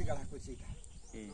siga las cositas. Sí,